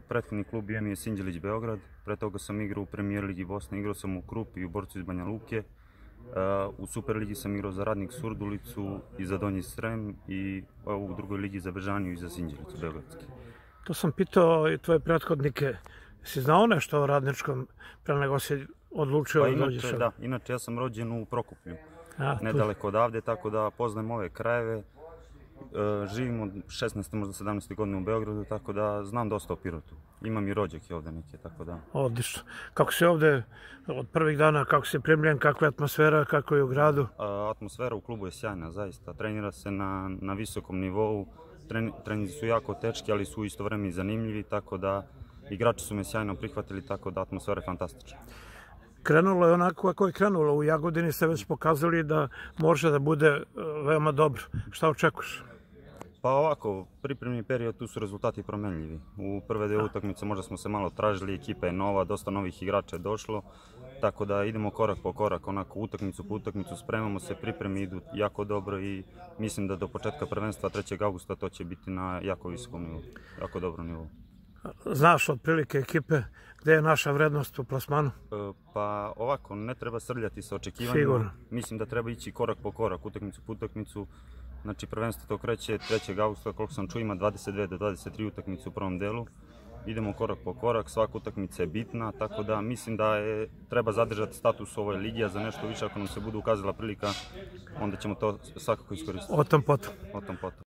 Prethodni klub bio mi je Sinđelić Beograd, pre toga sam igrao u premijer ligi Bosne, igrao sam u Krup i u Borcu iz Banja Luke. U Superligi sam igrao za Radnik Surdulicu i za Donji Srem i u drugoj ligi za Bežaniju i za Sinđelicu Beogradski. To sam pitao i tvoje prethodnike. Si znao nešto o radničkom pre nego si odlučio Pa da dođeš da, inače ja sam rođen u Prokuplju, A, nedaleko odavde, tako da poznajem ove krajeve. E, živim od 16. možda 17. godine u Beogradu, tako da znam dosta o Pirotu. Imam i rođake ovde neke, tako da... Odlično. Kako si ovde od prvih dana, kako si primljen, kakva je atmosfera, kako je u gradu? A, Atmosfera u klubu je sjajna, zaista. Trenira se na, na visokom nivou. Tren, treninzi su jako teški, ali su isto vreme i zanimljivi, tako da igrači su me sjajno prihvatili, tako da atmosfera je fantastična. Krenulo je onako kako je krenulo. U Jagodini ste već pokazali da može da bude e, veoma dobro. Šta očekuješ? Pa ovako, pripremni period, tu su rezultati promenljivi. U prve dve utakmice možda smo se malo tražili, ekipa je nova, dosta novih igrača je došlo, tako da idemo korak po korak, onako utakmicu po utakmicu, spremamo se, pripreme idu jako dobro i mislim da do početka prvenstva 3. augusta to će biti na jako visokom nivou, jako dobrom nivou. Znaš otprilike ekipe gde je naša vrednost u plasmanu? E, Pa ovako, ne treba srljati sa očekivanjima. Sigurno. Mislim da treba ići korak po korak, utakmicu po utakmicu. Znači prvenstvo to kreće 3. augusta, koliko sam čuo ima 22 do 23 utakmice u prvom delu. Idemo korak po korak, svaka utakmica je bitna, tako da mislim da je, treba zadržati status u ovoj ligi, a za nešto više ako nam se bude ukazala prilika, onda ćemo to svakako iskoristiti. O tom potom. O tom potom.